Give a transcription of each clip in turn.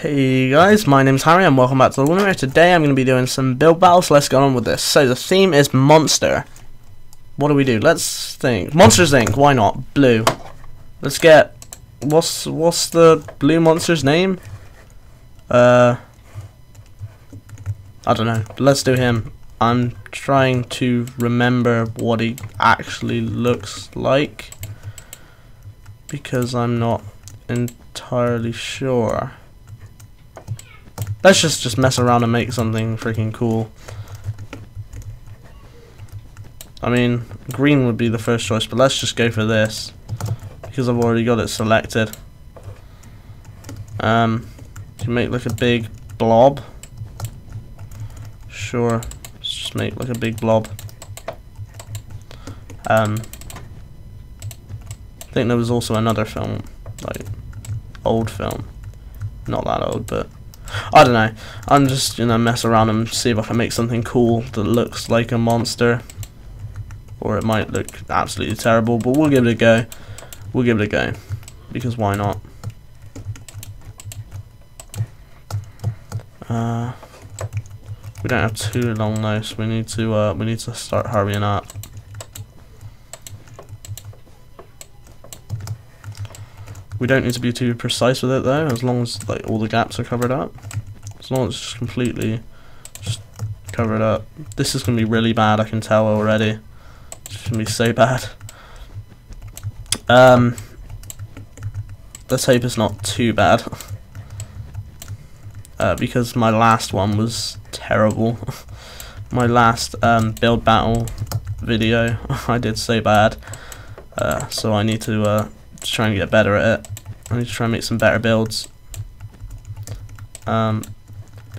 Hey guys, my name's Harry and welcome back to the Winner. Today I'm going to be doing some build battles, let's get on with this. So the theme is Monster. What do we do? Let's think. Monsters Inc. Why not? Blue. Let's get... What's what's the blue monster's name? Uh... I don't know. Let's do him. I'm trying to remember what he actually looks like. Because I'm not entirely sure. Let's just just mess around and make something freaking cool. I mean, green would be the first choice, but let's just go for this because I've already got it selected. Um, to make like a big blob. Sure, let's just make like a big blob. Um, I think there was also another film, like old film, not that old, but I don't know. I'm just gonna mess around and see if I can make something cool that looks like a monster. Or it might look absolutely terrible, but we'll give it a go. We'll give it a go. Because why not? Uh, we don't have too long though, so we need to uh, we need to start hurrying up. We don't need to be too precise with it though, as long as like all the gaps are covered up. As long as it's just completely just covered up. This is gonna be really bad, I can tell already. It's gonna be so bad. Um, let's hope it's not too bad. Uh, because my last one was terrible. my last um, build battle video, I did so bad. Uh, so I need to uh, try and get better at it. I need to try and make some better builds. Um,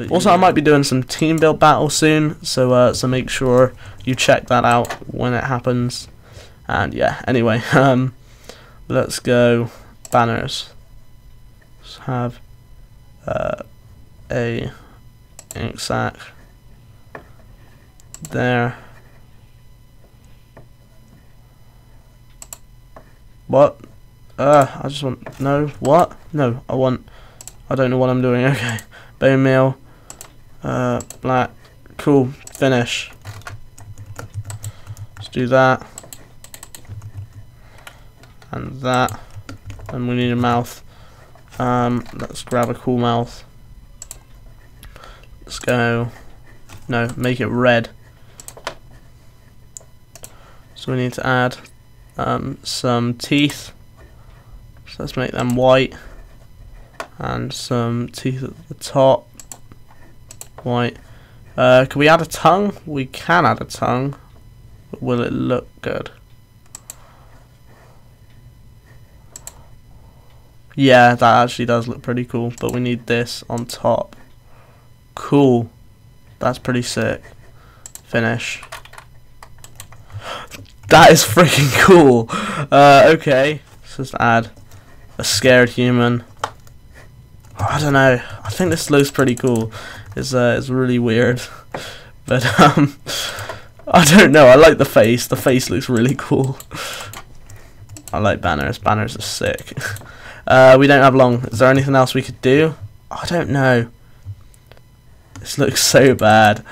also, I might be doing some team build battle soon, so uh, so make sure you check that out when it happens. And yeah, anyway, um, let's go banners. Let's have uh, a ink sac there. What? Uh, I just want, no, what? No, I want, I don't know what I'm doing, okay. Bone meal, uh, black, cool, finish. Let's do that. And that. And we need a mouth. Um, let's grab a cool mouth. Let's go, no, make it red. So we need to add um, some teeth. So let's make them white and some teeth at the top. White. Uh, can we add a tongue? We can add a tongue. But will it look good? Yeah, that actually does look pretty cool. But we need this on top. Cool. That's pretty sick. Finish. That is freaking cool. Uh, okay. Let's just add a scared human. I don't know. I think this looks pretty cool. It's uh, it's really weird, but um, I don't know. I like the face. The face looks really cool. I like banners. Banners are sick. Uh, we don't have long. Is there anything else we could do? I don't know. This looks so bad.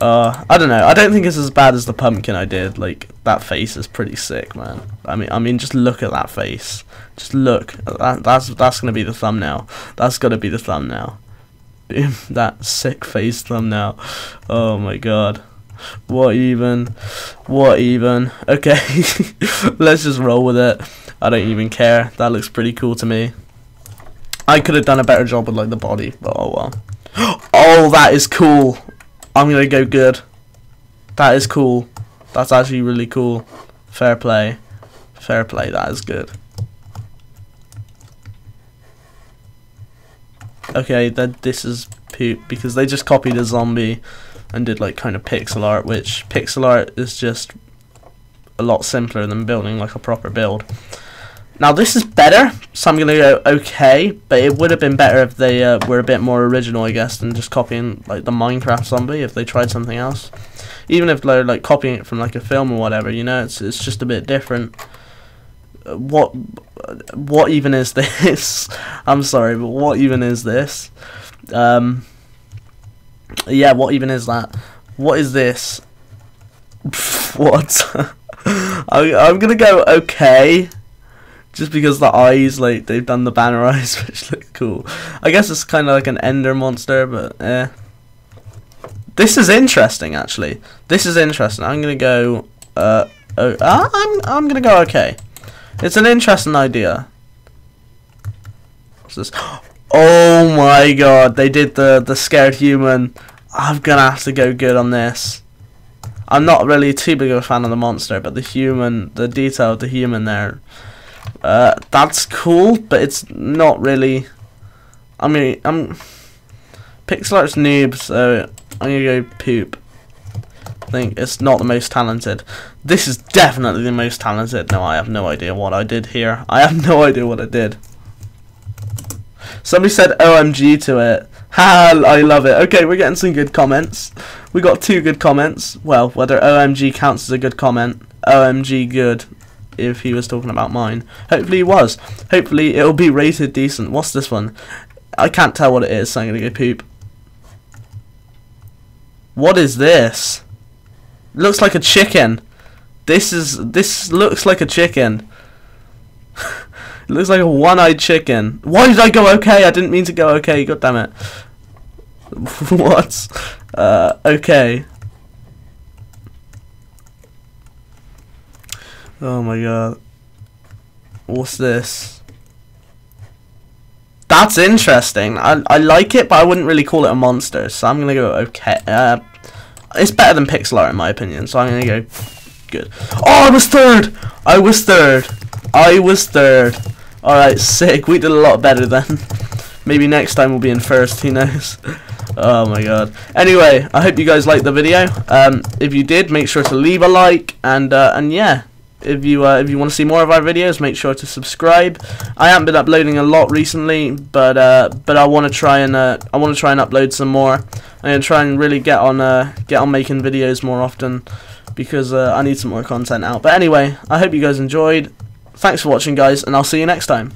Uh, I don't know. I don't think it's as bad as the pumpkin I did. Like that face is pretty sick, man. I mean, I mean, just look at that face. Just look. That, that's that's gonna be the thumbnail. That's gotta be the thumbnail. that sick face thumbnail. Oh my god. What even? What even? Okay, let's just roll with it. I don't even care. That looks pretty cool to me. I could have done a better job with like the body, but oh well. Oh, that is cool. I'm gonna go good. That is cool. That's actually really cool. Fair play. Fair play, that is good. Okay, that this is poop because they just copied a zombie and did like kind of pixel art, which pixel art is just a lot simpler than building like a proper build. Now this is better, so I'm gonna go okay, but it would have been better if they uh, were a bit more original, I guess, than just copying like the Minecraft zombie. If they tried something else, even if they're like copying it from like a film or whatever, you know, it's it's just a bit different. what what even is this? I'm sorry, but what even is this? Um, yeah, what even is that? What is this? what? I, I'm gonna go okay, just because the eyes, like they've done the banner eyes, which look cool. I guess it's kind of like an Ender monster, but eh. This is interesting, actually. This is interesting. I'm gonna go. Uh, oh, uh, I'm I'm gonna go okay. It's an interesting idea. What's this? Oh my god! They did the the scared human. I'm gonna have to go good on this. I'm not really too big of a fan of the monster, but the human, the detail of the human there, uh, that's cool, but it's not really. I mean, I'm pixel art's noob, so I'm gonna go poop. I think it's not the most talented. This is definitely the most talented. No, I have no idea what I did here. I have no idea what I did. Somebody said OMG to it. Ha, I love it. Okay, we're getting some good comments. We got two good comments. Well, whether OMG counts as a good comment. OMG good if he was talking about mine. Hopefully he was. Hopefully it'll be rated decent. What's this one? I can't tell what it is, so I'm going to go poop. What is this? Looks like a chicken. This is this looks like a chicken. it looks like a one-eyed chicken. Why did I go okay? I didn't mean to go okay. God damn it. what? Uh, okay. Oh my god. What's this? That's interesting. I I like it, but I wouldn't really call it a monster. So I'm gonna go okay. Uh, it's better than pixel art in my opinion. So I'm gonna go good. Oh, I was third. I was third. I was third. All right, sick. We did a lot better then. Maybe next time we'll be in first. Who knows? oh my god. Anyway, I hope you guys liked the video. Um, if you did, make sure to leave a like and uh, and yeah if you uh, if you want to see more of our videos, make sure to subscribe. I haven't been uploading a lot recently, but uh, but I want to try and uh, I want to try and upload some more. I'm gonna try and really get on uh, get on making videos more often because uh, I need some more content out. But anyway, I hope you guys enjoyed. Thanks for watching, guys, and I'll see you next time.